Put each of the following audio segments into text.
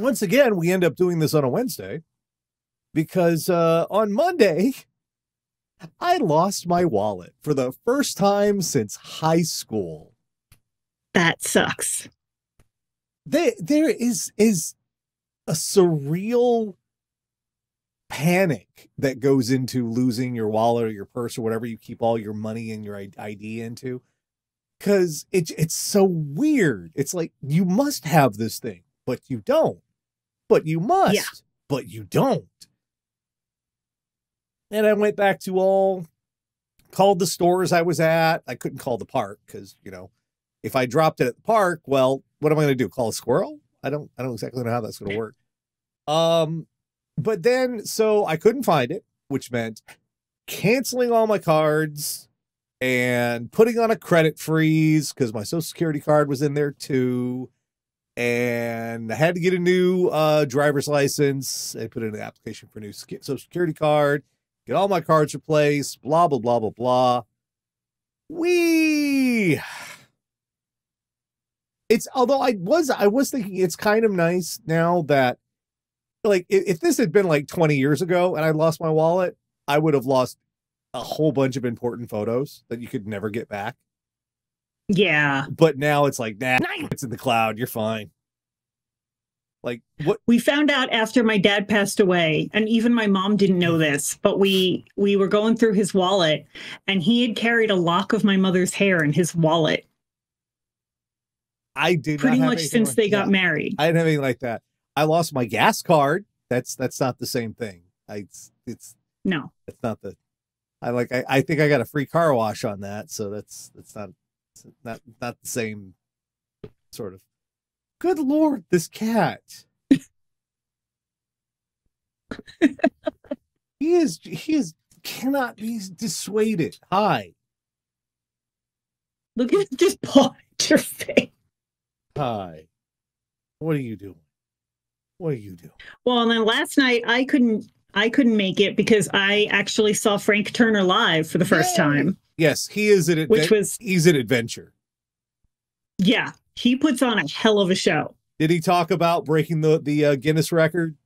once again, we end up doing this on a Wednesday because uh, on Monday, I lost my wallet for the first time since high school. That sucks. There, there is is a surreal panic that goes into losing your wallet or your purse or whatever you keep all your money and your ID into because it, it's so weird. It's like you must have this thing, but you don't. But you must, yeah. but you don't. And I went back to all, called the stores I was at. I couldn't call the park because, you know, if I dropped it at the park, well, what am I going to do? Call a squirrel? I don't, I don't exactly know how that's going to work. Um, but then, so I couldn't find it, which meant canceling all my cards, and putting on a credit freeze because my social security card was in there too. And I had to get a new uh, driver's license. I put in an application for a new social security card, get all my cards replaced, blah, blah, blah, blah, blah. We it's although I was I was thinking it's kind of nice now that like if this had been like 20 years ago and I lost my wallet, I would have lost a whole bunch of important photos that you could never get back. Yeah. But now it's like, nah, it's in the cloud. You're fine. Like what we found out after my dad passed away, and even my mom didn't know this, but we we were going through his wallet and he had carried a lock of my mother's hair in his wallet. I did pretty much since like, they got married. I didn't have anything like that. I lost my gas card. That's that's not the same thing. I it's, it's no. It's not the I like I, I think I got a free car wash on that, so that's that's not not not the same sort of. Good lord, this cat. he is he is cannot be dissuaded. Hi. Look at this paw at your face. Hi. What are you doing? What are you doing? Well, and then last night I couldn't I couldn't make it because I actually saw Frank Turner live for the first Yay. time. Yes, he is an which was he's an adventure. Yeah, he puts on a hell of a show. Did he talk about breaking the the uh, Guinness record?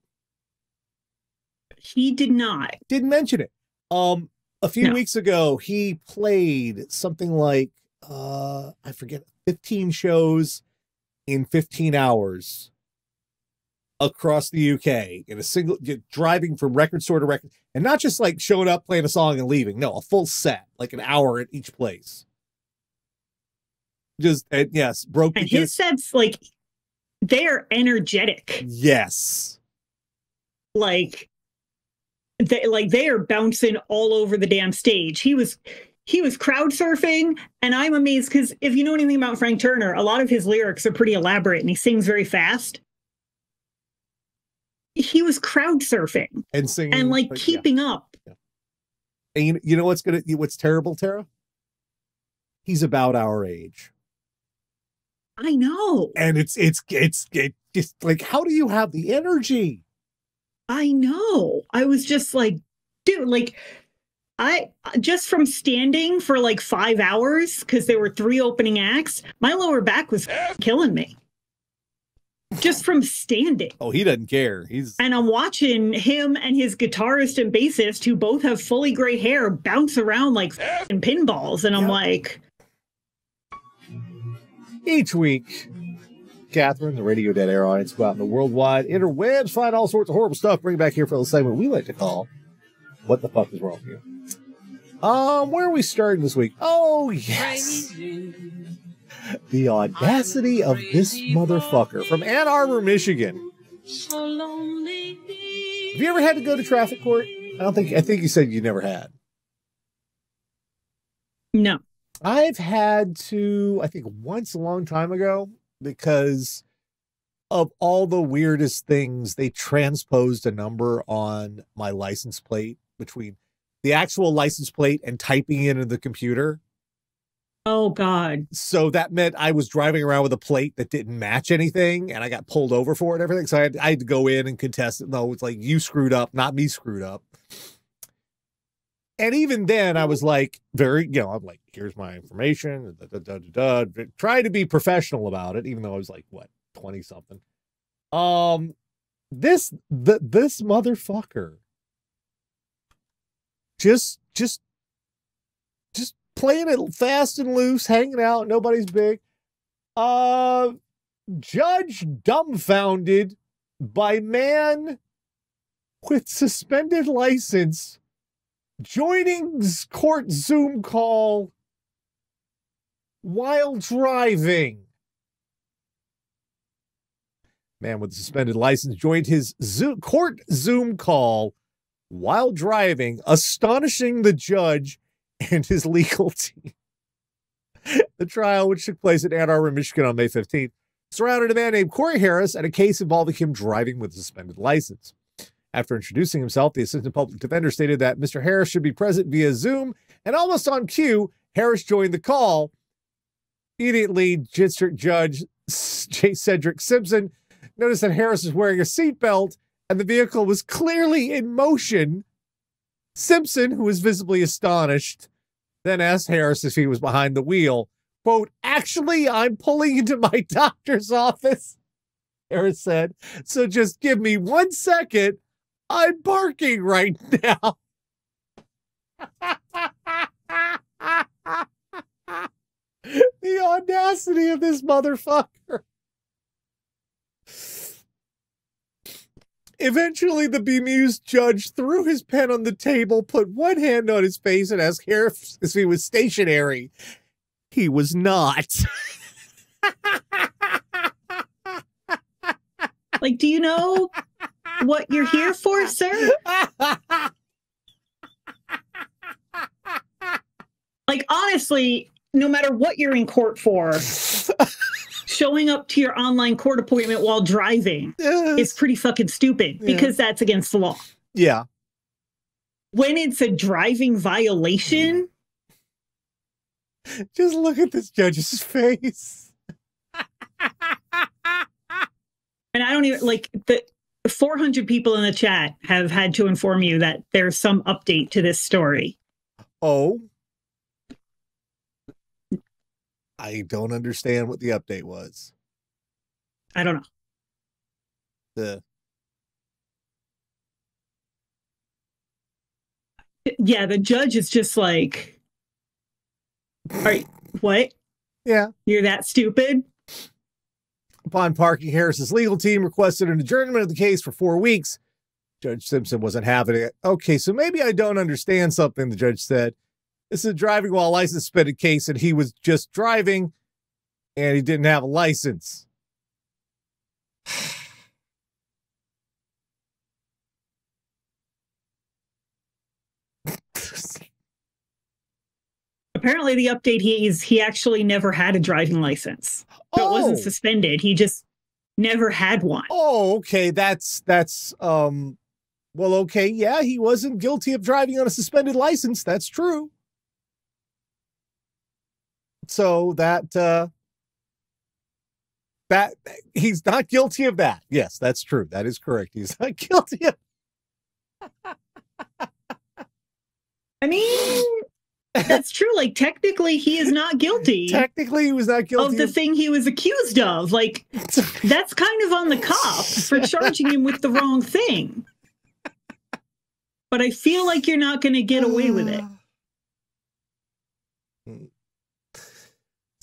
He did not. Didn't mention it. Um, a few no. weeks ago, he played something like uh, I forget, fifteen shows in fifteen hours across the UK in a single driving from record store to record and not just like showing up playing a song and leaving. No a full set like an hour at each place. Just and yes broke and his sets like they are energetic. Yes. Like they like they are bouncing all over the damn stage. He was he was crowd surfing and i'm amazed because if you know anything about frank turner a lot of his lyrics are pretty elaborate and he sings very fast he was crowd surfing and singing and like keeping yeah. up. Yeah. And you, you know what's gonna what's terrible, Tara? He's about our age. I know. And it's it's it's it's just like how do you have the energy? I know. I was just like, dude, like I just from standing for like five hours because there were three opening acts, my lower back was killing me just from standing. Oh, he doesn't care. He's and I'm watching him and his guitarist and bassist, who both have fully gray hair, bounce around like pinballs, and I'm like. Each week, Catherine, the Radio Dead Air audience, go out in the worldwide interwebs, find all sorts of horrible stuff, bring it back here for the segment we like to call "What the fuck is wrong with you." Um, where are we starting this week? Oh yes the audacity of this motherfucker from Ann Arbor, Michigan. Have you ever had to go to traffic court? I don't think, I think you said you never had. No. I've had to, I think once a long time ago, because of all the weirdest things, they transposed a number on my license plate between the actual license plate and typing it into the computer. Oh God. So that meant I was driving around with a plate that didn't match anything and I got pulled over for it and everything. So I had, I had to go in and contest it. No, it's like you screwed up, not me screwed up. And even then I was like very, you know, I'm like, here's my information, da, da, da, da, trying to be professional about it, even though I was like, what, 20 something. Um, this the this motherfucker just just just playing it fast and loose, hanging out, nobody's big. Uh judge dumbfounded by man with suspended license joining court Zoom call while driving. Man with suspended license joined his Zoom, court Zoom call while driving, astonishing the judge and his legal team. the trial, which took place in Ann Arbor, Michigan on May 15th, surrounded a man named Corey Harris and a case involving him driving with a suspended license. After introducing himself, the assistant public defender stated that Mr. Harris should be present via Zoom, and almost on cue, Harris joined the call. Immediately, District Judge J. Cedric Simpson noticed that Harris was wearing a seatbelt and the vehicle was clearly in motion. Simpson, who was visibly astonished, then asked Harris if he was behind the wheel. Quote, actually, I'm pulling into my doctor's office, Harris said. So just give me one second. I'm barking right now. the audacity of this motherfucker. Eventually, the bemused judge threw his pen on the table, put one hand on his face, and asked Harris if he was stationary. He was not. Like, do you know what you're here for, sir? Like, honestly, no matter what you're in court for, showing up to your online court appointment while driving is pretty fucking stupid Yeah. because that's against the law. yeah. When it's a driving violation, Just look at this judge's face. and I don't even like the 400 people in the chat have had to inform you that there's some update to this story. Oh. I don't understand what the update was. I don't know. The Yeah, the judge is just like, all right, what? yeah. You're that stupid? Upon parking, Harris's legal team requested an adjournment of the case for four weeks. Judge Simpson wasn't having it. Okay, so maybe I don't understand something, the judge said. This is a driving while license suspended case, and he was just driving and he didn't have a license. Apparently, the update he is he actually never had a driving license. So it wasn't Oh. suspended. He just never had one. Oh, okay. That's that's um well, okay, yeah, he wasn't guilty of driving on a suspended license. That's true. So that uh that he's not guilty of that. Yes, that's true. That is correct. He's not guilty of I mean, that's true. Like technically, he is not guilty technically he was not guilty of the of, thing he was accused of. Like that's kind of on the cop for charging him with the wrong thing. But I feel like you're not going to get away with it.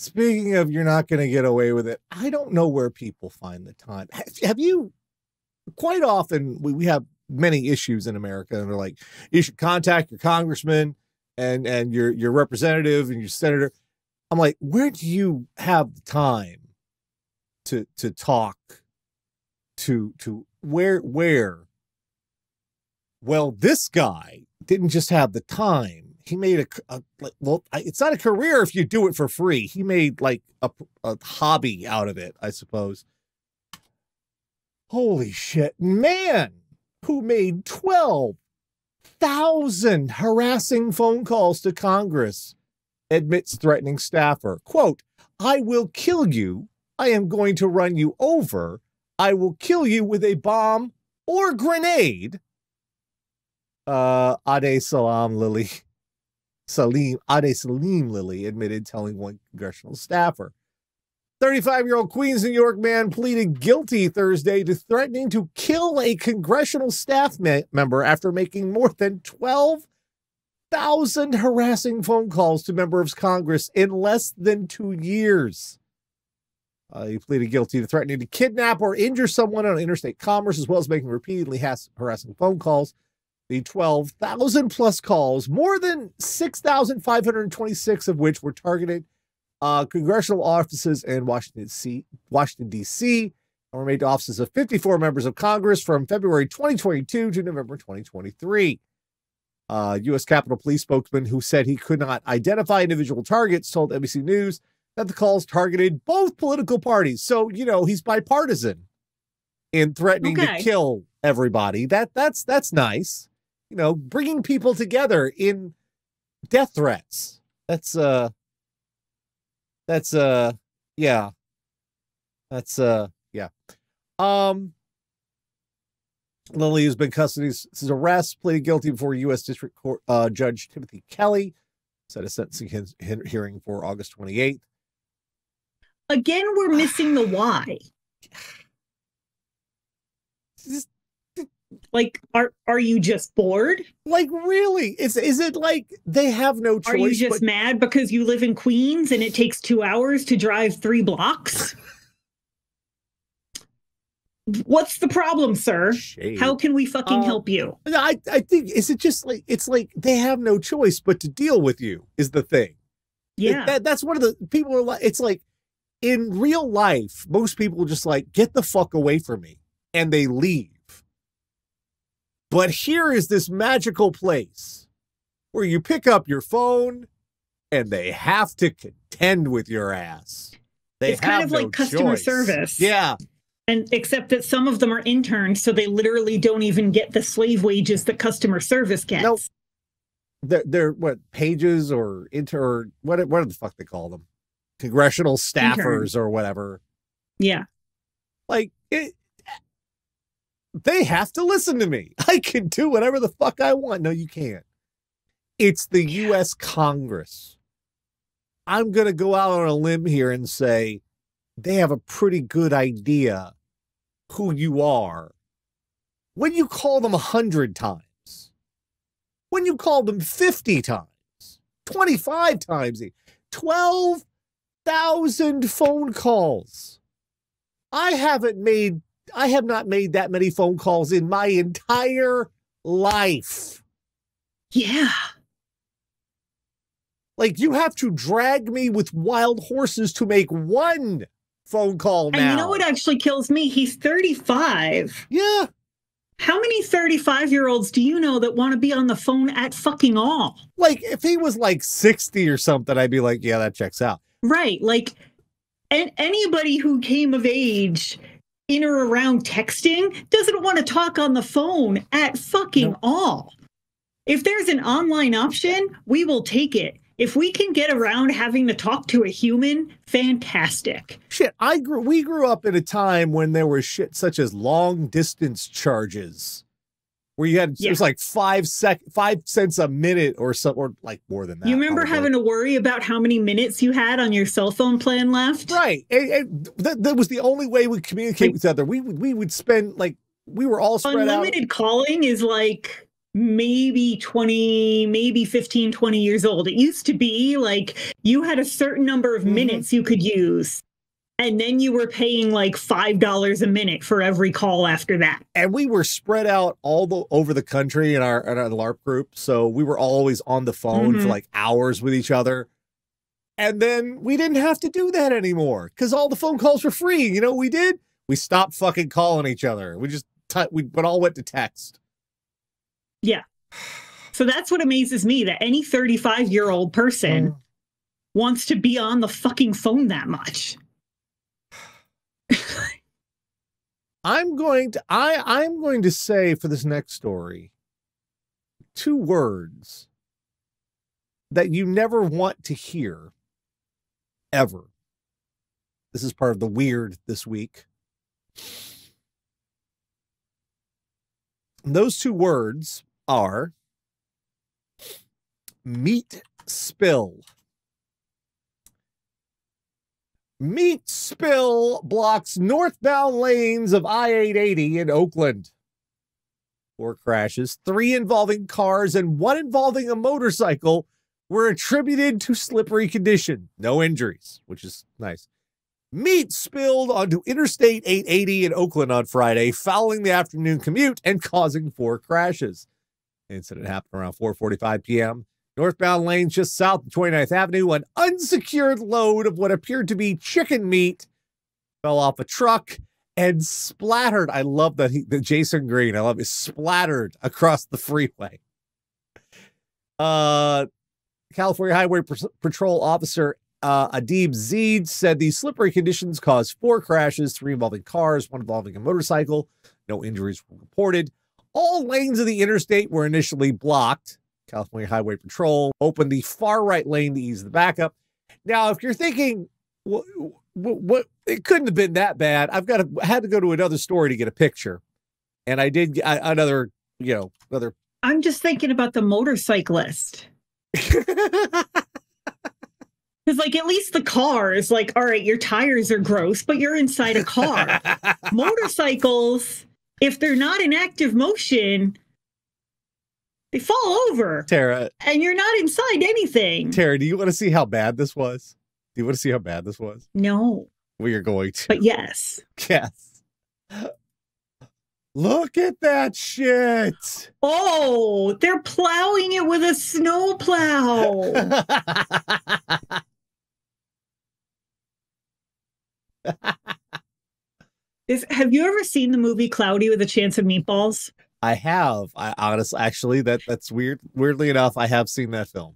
Speaking of you're not going to get away with it, I don't know where people find the time. Have, you quite often we, we have many issues in America and they're like you should contact your congressman and and your your representative and your senator. I'm like, where do you have the time to to talk to to where where well this guy didn't just have the time he made a, like well it's not a career if you do it for free. He made like a, a hobby out of it i suppose. Holy shit man who made 12,000 harassing phone calls to congress admits threatening staffer. Quote i will kill you. I am going to run you over. I will kill you with a bomb or grenade. Uh Ade Salam Lily Salim Ade Salim Lily admitted telling one congressional staffer. 35 year old Queens, New York man pleaded guilty Thursday to threatening to kill a congressional staff me- member after making more than 12,000 harassing phone calls to members of Congress in less than two years. Uh, he pleaded guilty to threatening to kidnap or injure someone on interstate commerce, as well as making repeatedly harassing phone calls. The 12,000 plus calls, more than 6,526 of which were targeted uh, congressional offices in Washington, D.C., Washington, D.C., and were made to offices of 54 members of Congress from February 2022 to November 2023. Uh, U.S. Capitol Police spokesman who said he could not identify individual targets told NBC News that the calls targeted both political parties. So, you know, he's bipartisan in threatening Okay. to kill everybody. That that's that's nice. You know, bringing people together in death threats. That's uh that's uh yeah. That's uh yeah. Um Lily has been custody since arrest, pleaded guilty before U.S. District Court uh, Judge Timothy Kelly. Set a sentencing he- he- hearing for August 28th. Again, we're missing the why. Just, Like, are are you just bored? like really, is is it like they have no choice? Are you just but- mad because you live in Queens and it takes two hours to drive three blocks? What's the problem, sir? Shade. How can we fucking Uh, help you? I I think is it just like it's like they have no choice but to deal with you is the thing. Yeah. That, that's one of the people are like, it's like in real life, most people just like, get the fuck away from me. And they leave. But here is this magical place where you pick up your phone and they have to contend with your ass. They It's kind of no like customer choice. service. Yeah. And except that some of them are interns, so they literally don't even get the slave wages that customer service gets. Nope. They're, they're what pages or inter or what what the fuck they call them? Congressional staffers or whatever. Yeah. Like it, they have to listen to me. I can do whatever the fuck I want. No, you can't. It's the U.S. Congress. I'm going to go out on a limb here and say they have a pretty good idea who you are when you call them a hundred times, when you call them 50 times, 25 times, 12,000 phone calls. I haven't made I have not made that many phone calls in my entire life. Yeah. Like you have to drag me with wild horses to make one phone call now. And you know what actually kills me? He's 35. Yeah. How many 35 year olds do you know that want to be on the phone at fucking all? Like if he was like 60 or something, I'd be like, yeah, that checks out. Right. Like, and anybody who came of age in or around texting doesn't want to talk on the phone at fucking Nope. all. If there's an online option, we will take it. If we can get around having to talk to a human, fantastic. Shit, I grew we grew up in a time when there was shit such as long distance charges. Where you had it was like five sec five cents a minute or so or like more than that. you remember probably. having to worry about how many minutes you had on your cell phone plan left? Right. And, and that, that was the only way we communicate Like- with each other. We would we would spend like we were all spread Unlimited calling is like maybe 20, maybe 15, 20 years old. It used to be like you had a certain number of Mhm. minutes you could use. And then you were paying like $5 a minute for every call after that. and we were spread out all the over the country in our in our LARP group. So we were always on the phone for Mhm. like hours with each other. And then we didn't have to do that anymore because all the phone calls were free. You know what we did? We stopped fucking calling each other. We just we but all went to text. Yeah. So that's what amazes me that any 35 year old person wants to be on the fucking phone that much. I'm going to I I'm going to say for this next story two words that you never want to hear ever. This is part of the weird this week. And those two words are meat spill. Meat spill blocks northbound lanes of I 880 in Oakland. Four crashes, three involving cars and one involving a motorcycle, were attributed to slippery condition. No injuries, which is nice. Meat spilled onto Interstate 880 in Oakland on Friday, fouling the afternoon commute and causing four crashes. The incident happened around 4:45 p.m. Northbound lanes just south of 29th Avenue, an unsecured load of what appeared to be chicken meat fell off a truck and splattered. I love that he, the Jason Green, I love it, splattered across the freeway. Uh, California Highway Patrol Officer uh, Adib Zeed said the slippery conditions caused four crashes, three involving cars, one involving a motorcycle. No injuries were reported. All lanes of the interstate were initially blocked. California Highway Patrol opened the far right lane to ease the backup. Now, if you're thinking, what, what, what it couldn't have been that bad, I've got to I had to go to another story to get a picture, and I did get another, you know, another. I'm just thinking about the motorcyclist. Because, like, at least the car is like, all right, your tires are gross, but you're inside a car. Motorcycles, if they're not in active motion, they fall over. Tara. And you're not inside anything. Tara, do you want to see how bad this was? Do you want to see how bad this was? No. We are going to. But yes. Yes. Look at that shit. Oh, they're plowing it with a snow plow. Is, have you ever seen the movie Cloudy with a Chance of Meatballs? I have. I honestly, actually, that that's weird. Weirdly enough, I have seen that film.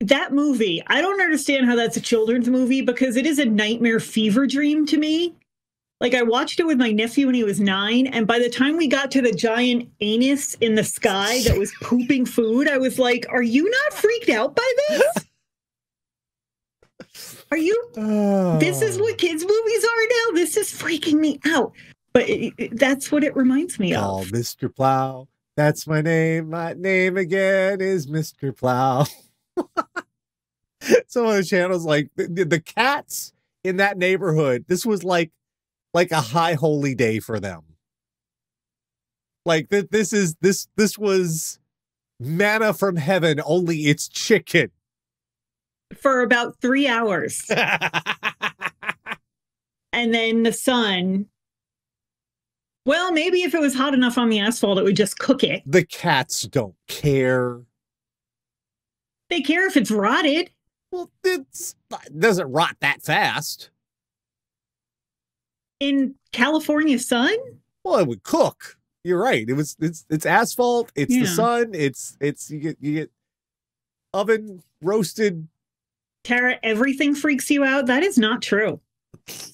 That movie, I don't understand how that's a children's movie because it is a nightmare fever dream to me. Like I watched it with my nephew when he was nine, and by the time we got to the giant anus in the sky that was pooping food, I was like, "Are you not freaked out by this?" Are you? Oh. This is what kids' movies are now. This is freaking me out. But it, it, that's what it reminds me Call of. Mr. Plow. That's my name. My name again is Mr. Plow. Some of the channels, like the, the cats in that neighborhood, this was like like a high holy day for them. Like that, this is this this was manna from heaven. Only it's chicken for about three hours. and then the sun. Well, maybe if it was hot enough on the asphalt, it would just cook it. The cats don't care. They care if it's rotted. Well, it doesn't rot that fast. In California sun? Well, it would cook. You're right. It was it's it's asphalt, it's yeah. the sun, it's it's you get you get oven roasted Tara, everything freaks you out. That is not true.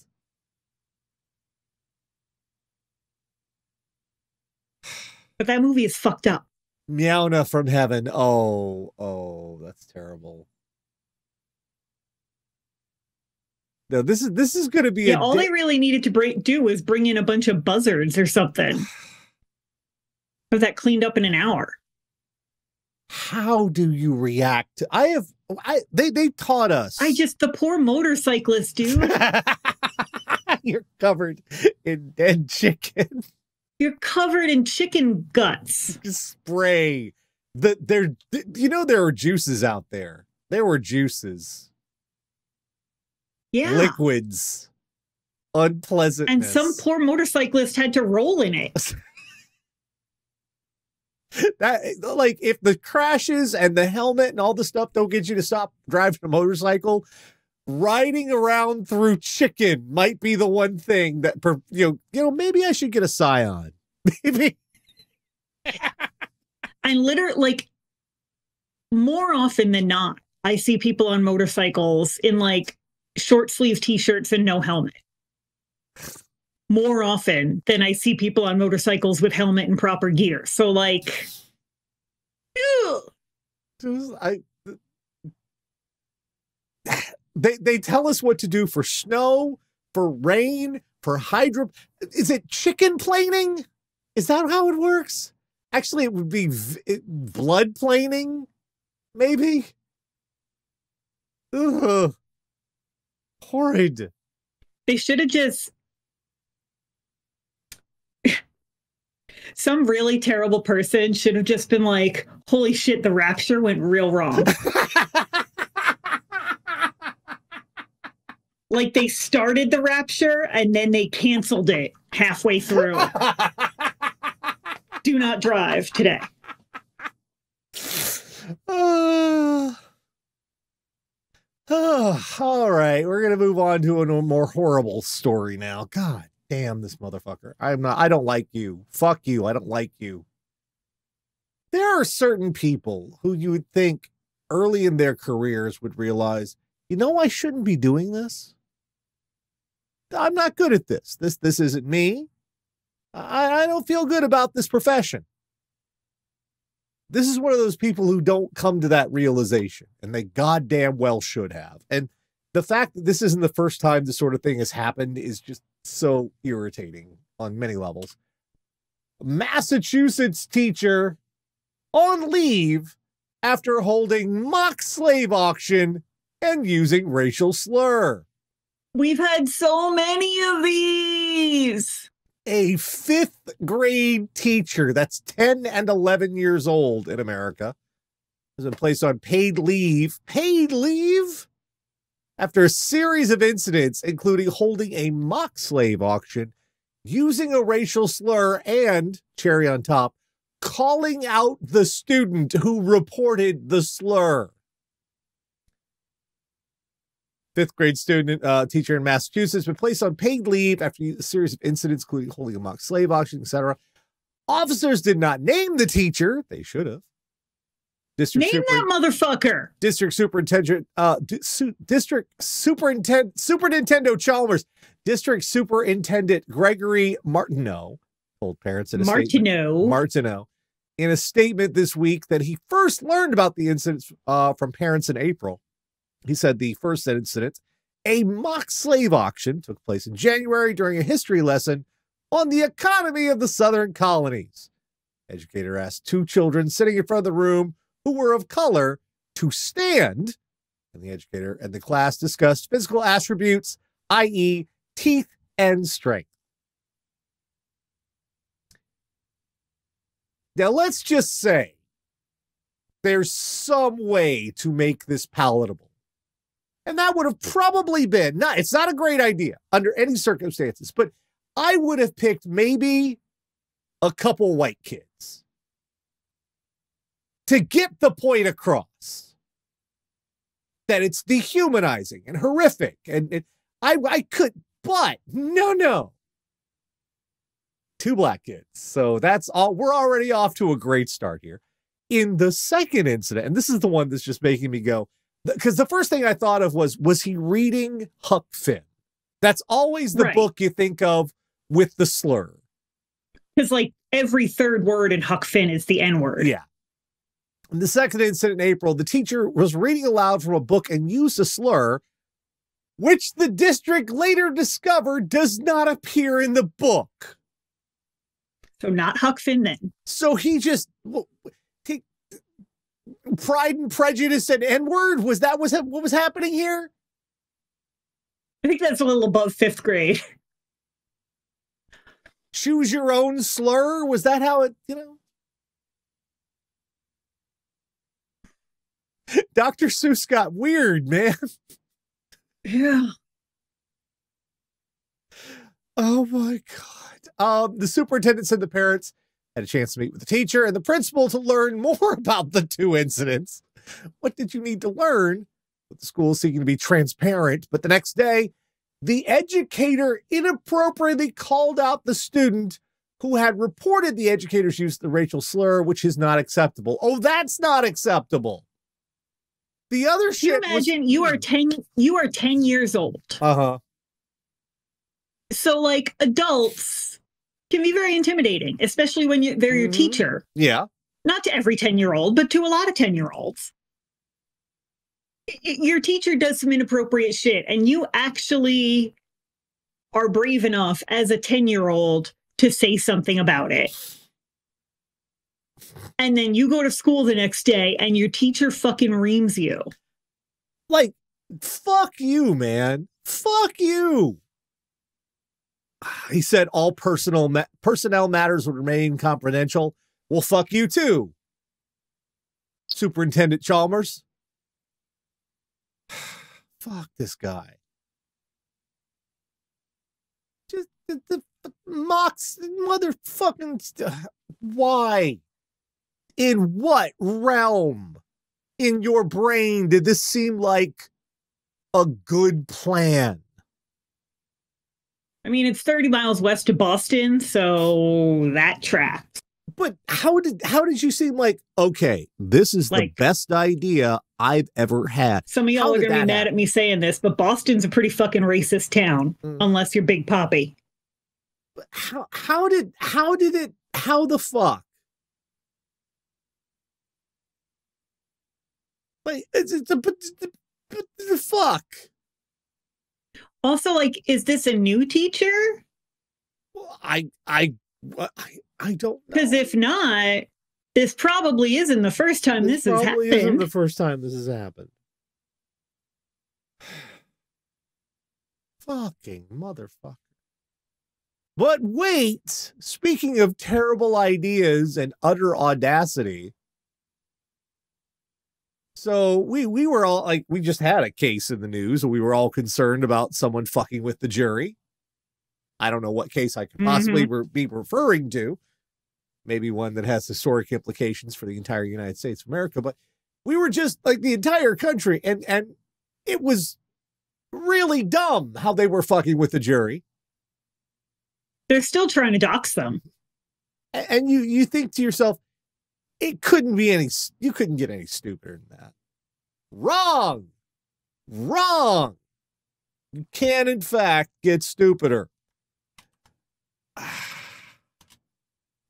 But that movie is fucked up. Meowna from heaven. Oh, oh, that's terrible. No, this is this is going to be. Yeah, all di- they really needed to bring, do was bring in a bunch of buzzards or something. but that cleaned up in an hour. How do you react? I have I they they taught us. I just the poor motorcyclist, dude. You're covered in dead chicken. You're covered in chicken guts. Spray. The there you know there are juices out there. There were juices. Yeah. Liquids. Unpleasant. And some poor motorcyclist had to roll in it. that like if the crashes and the helmet and all the stuff don't get you to stop driving a motorcycle riding around through chicken might be the one thing that you know you know maybe i should get a scion. Maybe. And literally like more often than not i see people on motorcycles in like short sleeve t-shirts and no helmet. More often than I see people on motorcycles with helmet and proper gear. So like I they they tell us what to do for snow, for rain, for hydro. Is it chicken planing? Is that how it works? Actually, it would be v- blood planing, maybe. Ugh. Horrid. They should have just. Some really terrible person should have just been like, holy shit, the rapture went real wrong. like they started the rapture and then they canceled it halfway through. Do not drive today. Uh, uh, all right, we're gonna move on to a more horrible story now. God damn this motherfucker. I'm not I don't like you. Fuck you. I don't like you. There are certain people who you would think early in their careers would realize, you know, I shouldn't be doing this. I'm not good at this. This this isn't me. I, I don't feel good about this profession. This is one of those people who don't come to that realization, and they goddamn well should have. And the fact that this isn't the first time this sort of thing has happened is just so irritating on many levels. Massachusetts teacher on leave after holding mock slave auction and using racial slur. We've had so many of these. A fifth grade teacher that's 10 and 11 years old in America has been placed on paid leave. Paid leave? After a series of incidents, including holding a mock slave auction, using a racial slur, and, cherry on top, calling out the student who reported the slur fifth grade student uh, teacher in Massachusetts, been placed on paid leave after a series of incidents, including holding a mock slave auction, etc. Officers did not name the teacher; they should have. District name that motherfucker. District superintendent, uh, su- district superintendent, Super Nintendo Chalmers, District Superintendent Gregory Martineau told parents in a Martineau. Statement, Martineau in a statement this week that he first learned about the incidents uh, from parents in April. He said the first incident, a mock slave auction, took place in January during a history lesson on the economy of the southern colonies. Educator asked two children sitting in front of the room who were of color to stand, and the educator and the class discussed physical attributes, i.e., teeth and strength. Now, let's just say there's some way to make this palatable. And that would have probably been not, it's not a great idea under any circumstances, but I would have picked maybe a couple white kids to get the point across that it's dehumanizing and horrific. And, I, I could, but no, no. Two black kids. So that's all. We're already off to a great start here. In the second incident, and this is the one that's just making me go, because the first thing I thought of was was he reading Huck Finn? That's always the right. book you think of with the slur. Because like every third word in Huck Finn is the N word. Yeah. In the second incident in April, the teacher was reading aloud from a book and used a slur, which the district later discovered does not appear in the book. So not Huck Finn then. So he just Pride and Prejudice and N word? Was that was what was happening here? I think that's a little above fifth grade. Choose your own slur? Was that how it, you know? Dr. Seuss got weird, man. Yeah. Oh my God. Um, the superintendent said the parents had a chance to meet with the teacher and the principal to learn more about the two incidents. What did you need to learn? With the school seeking to be transparent, but the next day, the educator inappropriately called out the student who had reported the educator's use of the racial slur, which is not acceptable. Oh, that's not acceptable. The other Can shit. You imagine was... you are ten. You are ten years old. Uh huh. So, like adults can be very intimidating, especially when you, they're your mm-hmm. teacher. Yeah. Not to every 10 year old, but to a lot of 10 year olds. Your teacher does some inappropriate shit, and you actually are brave enough as a 10 year old to say something about it. And then you go to school the next day and your teacher fucking reams you. Like, fuck you, man. Fuck you. He said all personal ma- personnel matters would remain confidential. Well, fuck you too. Superintendent Chalmers. fuck this guy. Just the, the, mocks motherfucking st- why? In what realm in your brain did this seem like a good plan? I mean, it's 30 miles west of Boston, so that tracks. But how did how did you seem like okay, this is the best idea I've ever had? Some of y'all are gonna be mad happen? at me saying this, but Boston's a pretty fucking racist town, Mm. unless you're Big Papi. But How how did how did it how the fuck? Like it's, it's a but the fuck. Also, like, is this a new teacher? Well, I I I I don't Because if not, this probably isn't the first time this, has probably isn't the first time this has happened. Fucking motherfucker. But wait, speaking of terrible ideas and utter audacity. So we we were all like we just had a case in the news and we were all concerned about someone fucking with the jury. I don't know what case I could possibly mm-hmm. re- be referring to. Maybe one that has historic implications for the entire United States of America, but we were just like the entire country and and it was really dumb how they were fucking with the jury. They're still trying to dox them. And you you think to yourself, it couldn't be any, you couldn't get any stupider than that. Wrong. Wrong. You can in fact get stupider.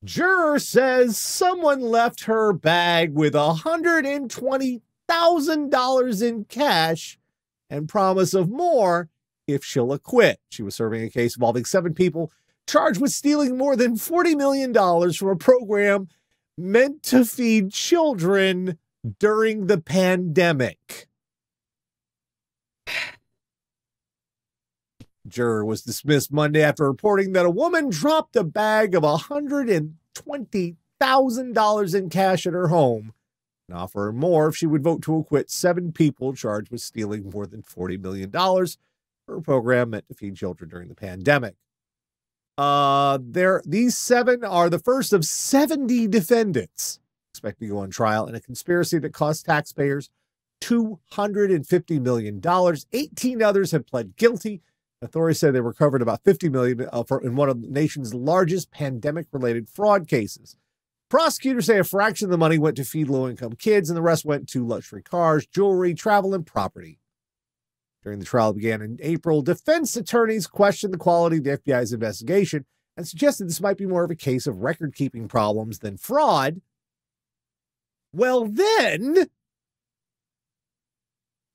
Juror says someone left her bag with a $120,000 in cash and promise of more if she'll acquit. She was serving a case involving seven people charged with stealing more than $40 million from a program meant to feed children during the pandemic. Juror was dismissed Monday after reporting that a woman dropped a bag of $120,000 in cash at her home and offered more if she would vote to acquit seven people charged with stealing more than $40 million for a program meant to feed children during the pandemic. Uh, there, these seven are the first of 70 defendants expected to go on trial in a conspiracy that cost taxpayers $250 million. 18 others have pled guilty. Authorities say they recovered about 50 million uh, for, in one of the nation's largest pandemic-related fraud cases. Prosecutors say a fraction of the money went to feed low-income kids, and the rest went to luxury cars, jewelry, travel, and property. During the trial began in April, defense attorneys questioned the quality of the FBI's investigation and suggested this might be more of a case of record-keeping problems than fraud. Well, then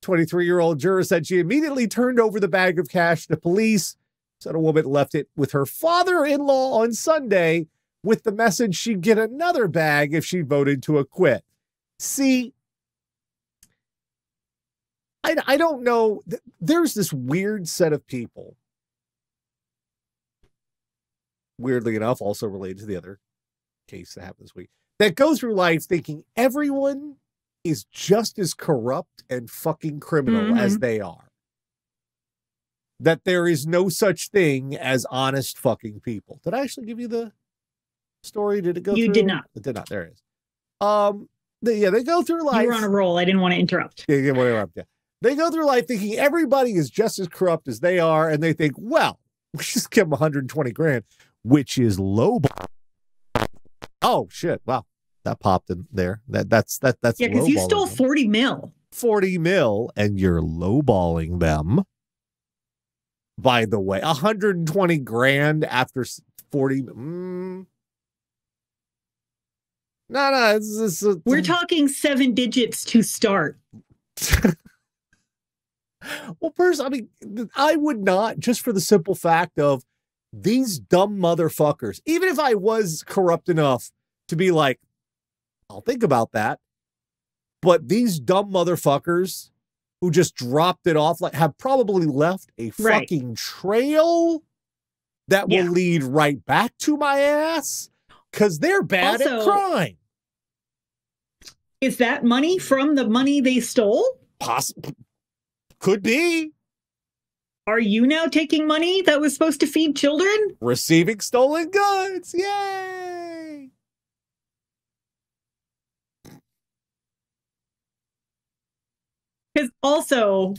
23 year old juror said she immediately turned over the bag of cash to police. Said a woman left it with her father in law on Sunday with the message she'd get another bag if she voted to acquit. See, I, I don't know. There's this weird set of people, weirdly enough, also related to the other case that happened this week, that go through life thinking everyone is just as corrupt and fucking criminal as Mhm. they are. That there is no such thing as honest fucking people. Did I actually give you the story? Did it go You through? did not. It did not. There it is. Um, they, yeah, they go through life. You were on a roll. I didn't want to interrupt. Yeah, yeah, whatever. Yeah. They go through life thinking everybody is just as corrupt as they are, and they think, well, we just give them 120 grand, which is low. Oh shit! Wow, that popped in there. That that's that that's Yeah, because you stole them. 40 mil. 40 mil, and you're lowballing them. By the way, 120 grand after 40. Mm, no, no, it's, it's, it's We're talking seven digits to start. well, first, I mean, I would not just for the simple fact of these dumb motherfuckers. Even if I was corrupt enough to be like, I'll think about that. But these dumb motherfuckers who just dropped it off, like have probably left a Right. fucking trail that will Yeah. lead right back to my ass because they're bad at crime. Is that money from the money they stole? Possible could be Are you now taking money that was supposed to feed children? receiving stolen goods. Yay! Because also,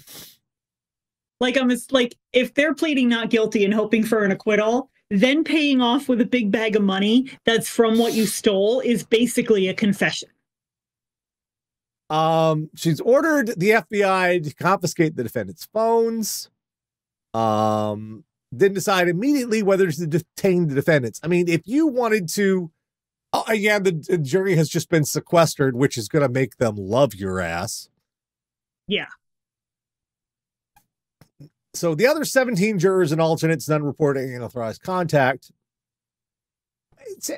like I'm just like if they're pleading not guilty and hoping for an acquittal, then paying off with a big bag of money that's from what you stole is basically a confession. Um, she's ordered the FBI to confiscate the defendant's phones. Um, then decide immediately whether to detain the defendants. I mean, if you wanted to, oh, yeah, the, the jury has just been sequestered, which is going to make them love your ass. Yeah. So the other 17 jurors and alternates, none reporting unauthorized contact. It's,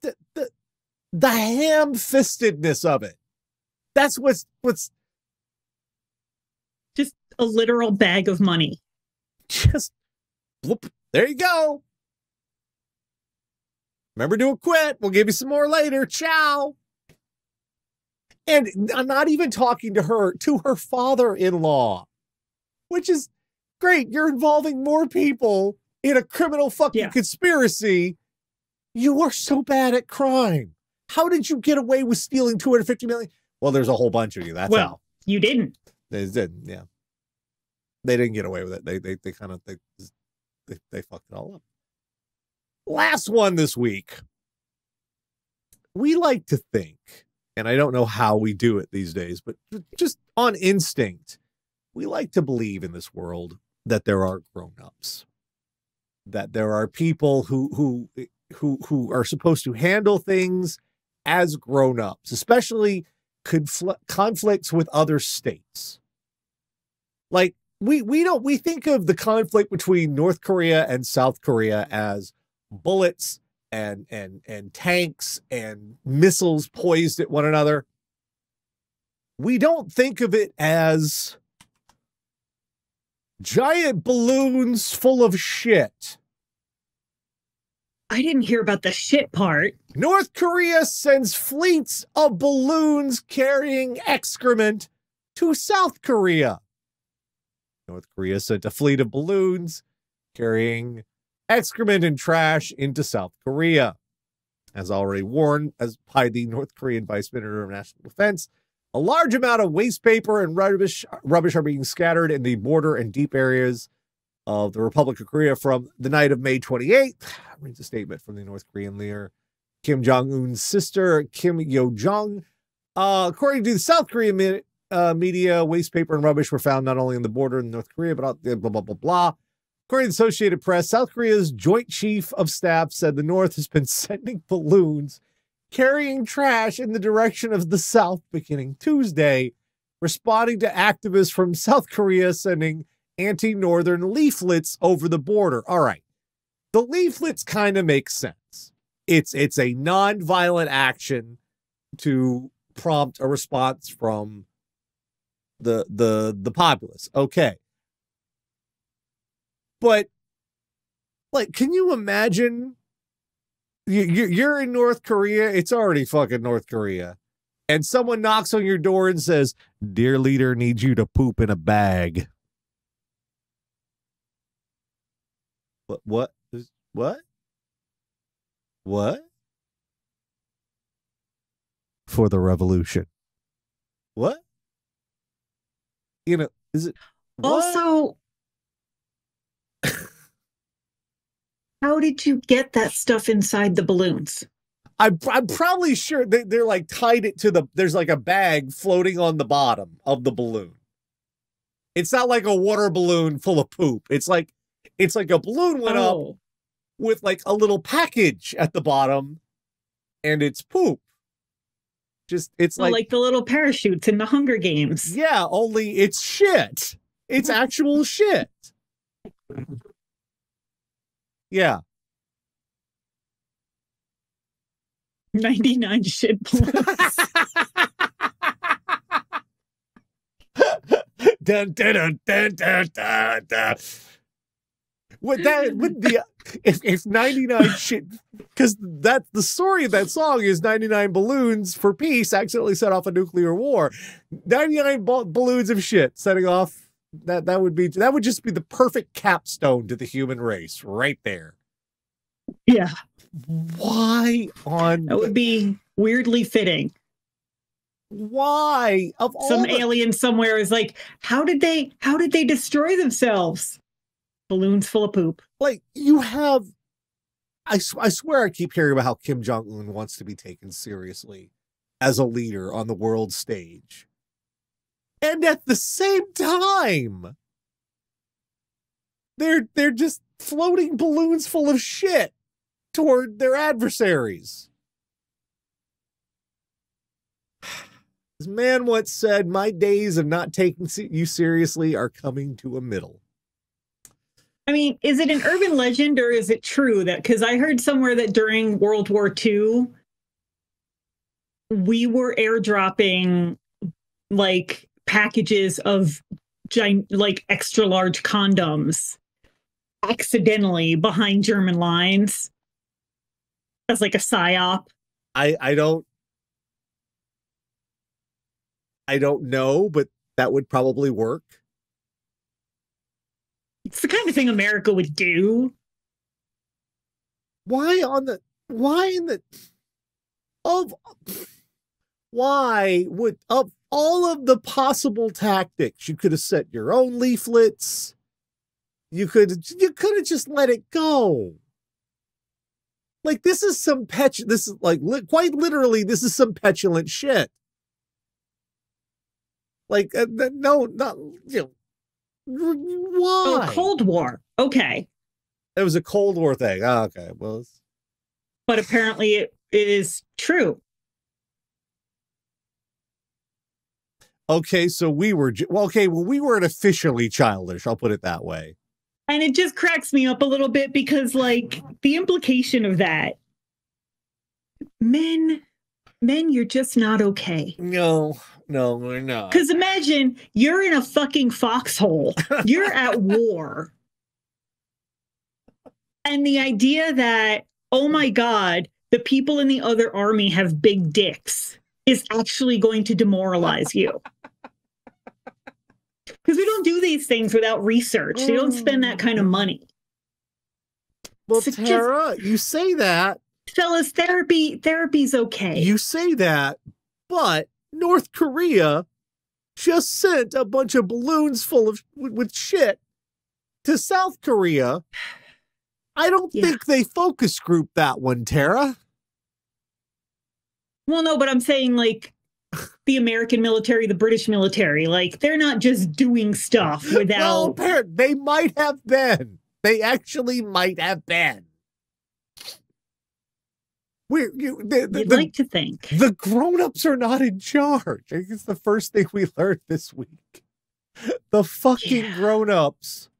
the, the, the ham-fistedness of it. That's what's what's Just a literal bag of money. just bloop, there you go. Remember to quit. We'll give you some more later. Ciao. And I'm not even talking to her, to her father-in-law, which is great. You're involving more people in a criminal fucking Yeah. conspiracy. You are so bad at crime. How did you get away with stealing 250 million? Well, there's a whole bunch of you. That's Well, how. You didn't. They didn't, yeah. They didn't get away with it. They they they kind of they, they they fucked it all up. Last one this week. We like to think, and I don't know how we do it these days, but just on instinct, we like to believe in this world that there are grown-ups. That there are people who who who who are supposed to handle things as grown-ups, especially confl- conflicts with other states. Like we we don't we think of the conflict between North Korea and South Korea as bullets and and and tanks and missiles poised at one another. We don't think of it as giant balloons full of shit. I didn't hear about the shit part. North Korea sends fleets of balloons carrying excrement to South Korea. North Korea sent a fleet of balloons carrying excrement and trash into South Korea. As already warned as by the North Korean Vice Minister of National Defense, a large amount of waste paper and rubbish rubbish are being scattered in the border and deep areas of the Republic of Korea from the night of May 28th. Reads a statement from the North Korean leader Kim Jong Un's sister, Kim Yo Jong. Uh, according to the South Korean me- uh, media, waste paper and rubbish were found not only in the border in North Korea, but out there, blah, blah, blah, blah. According to the Associated Press, South Korea's Joint Chief of Staff said the North has been sending balloons carrying trash in the direction of the South beginning Tuesday, responding to activists from South Korea sending anti Northern leaflets over the border. All right. The leaflets kind of make sense. It's it's a non-violent action to prompt a response from the the the populace. Okay. But like can you imagine you, you're in North Korea, it's already fucking North Korea. And someone knocks on your door and says, "Dear leader needs you to poop in a bag." What what what? What? For the revolution. What? You know, is it what? Also, how did you get that stuff inside the balloons? I'm, I'm probably sure they, they're like tied it to the there's like a bag floating on the bottom of the balloon. It's not like a water balloon full of poop. It's like it's like a balloon went up Oh, with like a little package at the bottom and it's poop. Just it's like, like, the little parachutes in the Hunger Games. yeah, only it's shit. It's actual shit. Yeah. 99 shit balloons. dun, dun, dun, dun, dun, dun, dun. Would that with the if if 99 shit because that's the story of that song is 99 balloons for peace accidentally set off a nuclear war 99 ba- balloons of shit setting off that that would be that would just be the perfect capstone to the human race right there Yeah, why on that would be weirdly fitting. why of all Some the- alien somewhere is like, how did they how did they destroy themselves? Balloons full of poop. Like you have I swear I keep hearing about how Kim Jong Un wants to be taken seriously as a leader on the world stage. And at the same time, they're they're just floating balloons full of shit toward their adversaries. This man once said, "My days of not taking you seriously are coming to a middle." I mean, is it an urban legend or is it true that because I heard somewhere that during World War II, we were airdropping like packages of giant, like extra large condoms accidentally behind German lines as like a psyop. I I don't I don't know, but that would probably work. It's the kind of thing America would do. Why on the why in the of why would of all of the possible tactics you could have set your own leaflets. You could you could have just let it go. Like this is some pet this is like li- quite literally this is some petulant shit. Like uh, no not you know Oh, why Cold War. Okay. it was a cold war thing oh, okay well it's, But apparently it, it is true. Okay, so we were well. Okay, well, we weren't officially childish. I'll put it that way. And it just cracks me up a little bit because, like, the implication of that men, men, you're just not okay. No, no, we're not. Because imagine you're in a fucking foxhole, you're at war. And the idea that, oh my God, the people in the other army have big dicks is actually going to demoralize you. Because we don't do these things without research. They don't spend that mm. kind of money. Well, So just- Tara, you say that, Fellas, therapy therapy's okay. you say that, but North Korea just sent a bunch of balloons full of with, shit to South Korea. I don't Yeah. think they focus group that one, Tara. well, no, but I'm saying like the American military, the British military, like they're not just doing stuff Well, without apparent they might have been. They actually might have been. We're you, the, the, you'd the, like to think. the grown-ups are not in charge. I think it's the first thing we learned this week. The fucking Yeah. grown-ups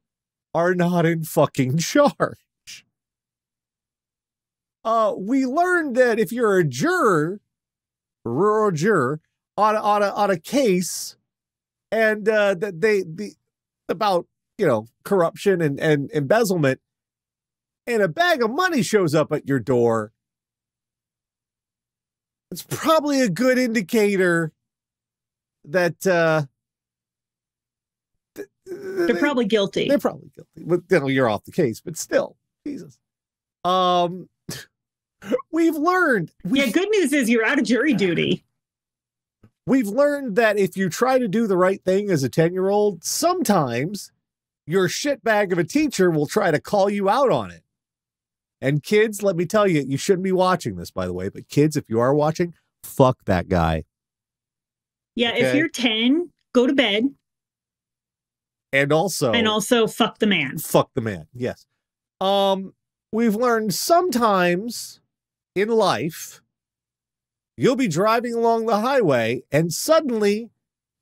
are not in fucking charge. Uh, we learned that if you're a juror, rural juror, on a, on a on a case, and uh, that they the about you know corruption and and embezzlement, and a bag of money shows up at your door, it's probably a good indicator that uh, th- They're probably guilty. they're probably guilty. But you know, you're off the case, but still, Jesus. Um, we've learned. yeah, We've, good news is you're out of jury duty. we've learned that if you try to do the right thing as a ten year old, sometimes your shitbag of a teacher will try to call you out on it. And kids, let me tell you, you shouldn't be watching this, by the way. But kids, if you are watching, fuck that guy. Yeah, if you're 10, go to bed And also, and also fuck the man. fuck the man. Yes. Um, we've learned sometimes in life, you'll be driving along the highway and suddenly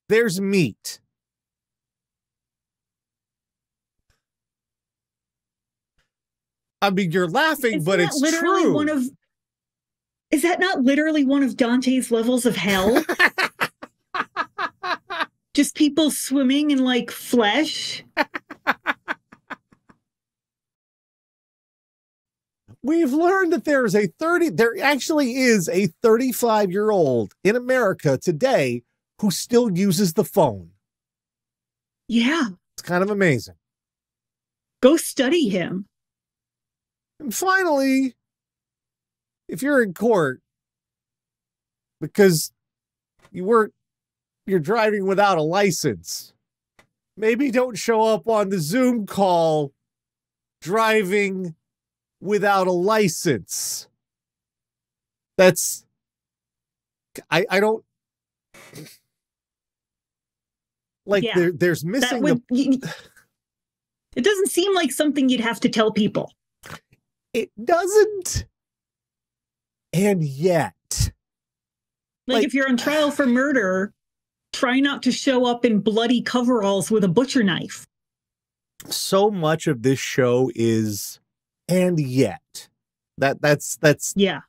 there's meat. I mean, you're laughing, Isn't but it's literally true. one of Is that not literally one of Dante's levels of hell? Just people swimming in like flesh. We've learned that there's a 30, there actually is a 35 year old in America today who still uses the phone. Yeah. It's kind of amazing. Go study him. And finally, if you're in court because you weren't, you're driving without a license, maybe don't show up on the Zoom call driving without a license. That's, I, I don't, like Yeah. there, there's missing would, the, it doesn't seem like something you'd have to tell people. It doesn't. And yet, Like, Like- if you're on trial for murder, try not to show up in bloody coveralls with a butcher knife. so much of this show is and yet that that's that's Yeah.